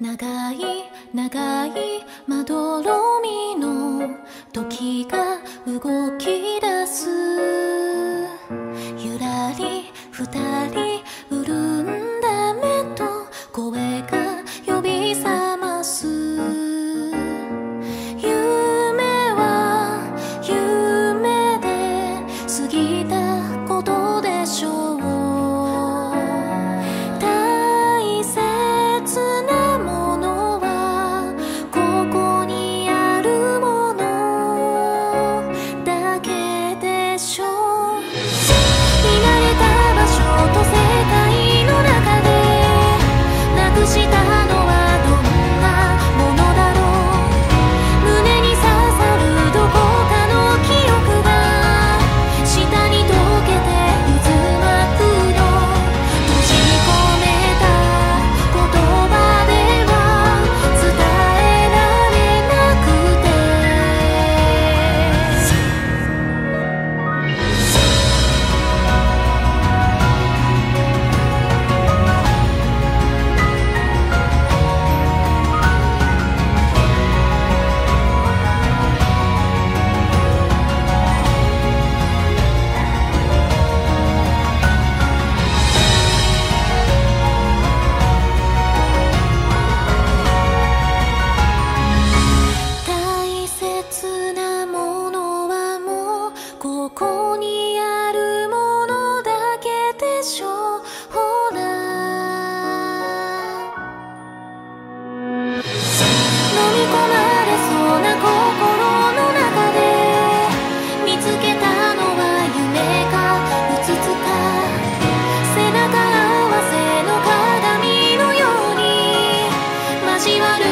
長い長いまどろみの時が動き出す。ゆらり二人交わる